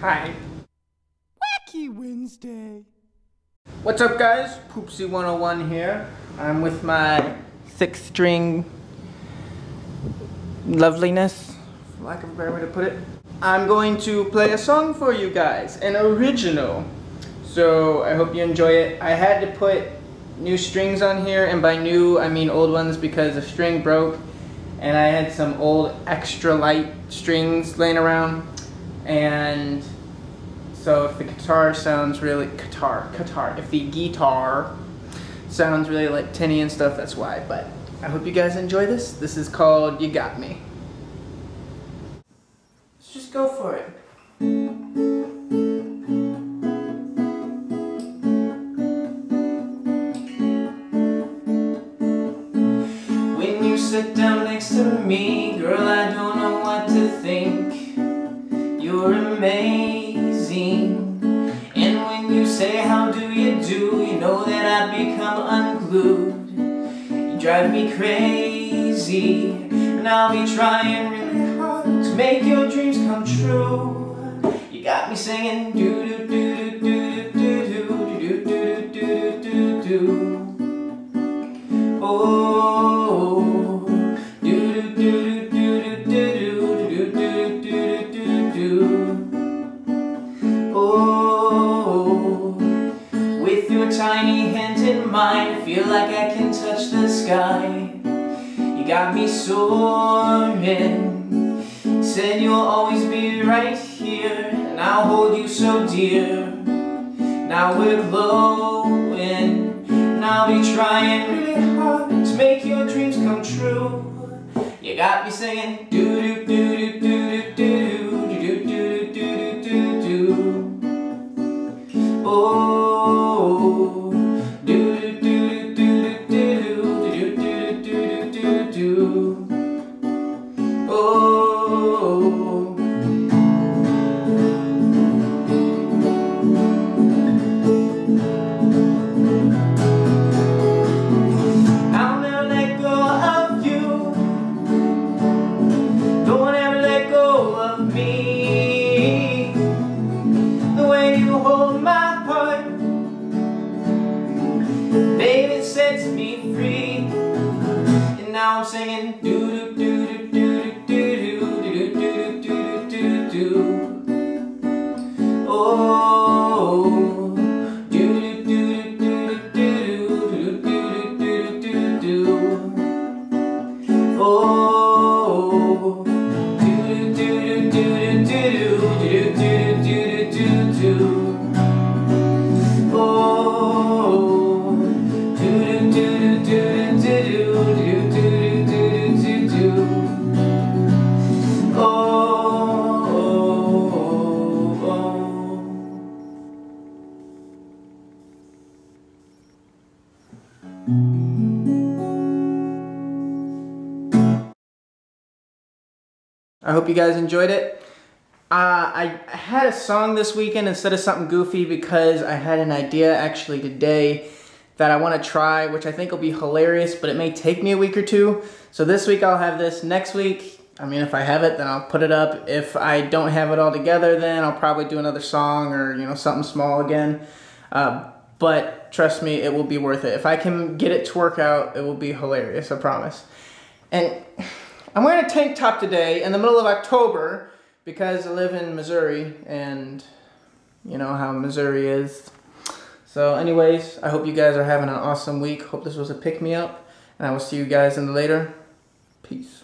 Hi. Wacky Wednesday. What's up guys? Poopsie101 here. I'm with my six string loveliness, for lack of a better way to put it. I'm going to play a song for you guys, an original. So I hope you enjoy it. I had to put new strings on here, and by new I mean old ones because the string broke and I had some old extra light strings laying around and so if the guitar sounds really guitar guitar if the guitar sounds really like tinny and stuff that's why. But I hope you guys enjoy this. This is called you got me. Let's just go for it. When you sit down next to me girl I don't know what to think you're amazing And when you say how do you do You know that I've become unglued You drive me crazy And I'll be trying really hard To make your dreams come true You got me singing do do do do do do do do do do do do do Oh tiny hand in mine, feel like I can touch the sky. You got me soaring. Said you'll always be right here, and I'll hold you so dear. Now we're glowing, and I'll be trying really hard to make your dreams come true. You got me singing do do do do do And now I'm singing. Oh. Oh, I hope you guys enjoyed it. Uh, I had a song this weekend instead of something goofy because I had an idea actually today that I want to try, which I think will be hilarious, but it may take me a week or two. So this week I'll have this. Next week, I mean, if I have it, then I'll put it up. If I don't have it all together, then I'll probably do another song or, you know, something small again. Uh, but trust me, it will be worth it. If I can get it to work out, it will be hilarious, I promise. And I'm wearing a tank top today in the middle of October because I live in Missouri and you know how Missouri is. So anyways, I hope you guys are having an awesome week. Hope this was a pick me up and I will see you guys in the later. Peace.